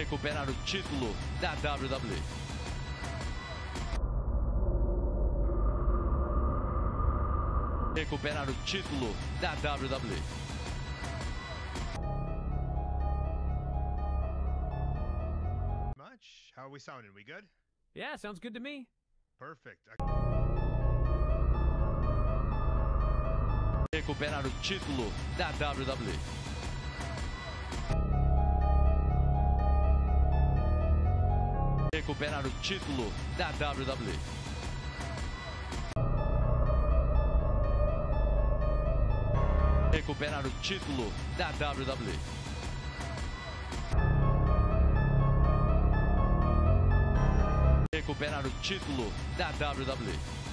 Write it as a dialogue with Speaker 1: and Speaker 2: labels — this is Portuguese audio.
Speaker 1: recuperar o título da WWE. Recuperar o título da WWE.
Speaker 2: Much? How are we sounding? We good?
Speaker 3: Yeah, sounds good to me.
Speaker 2: Perfect.
Speaker 1: Recuperar o título da WWE. Recuperar o título da WWE. Recuperar o título da WWE. Recuperar o título da WWE.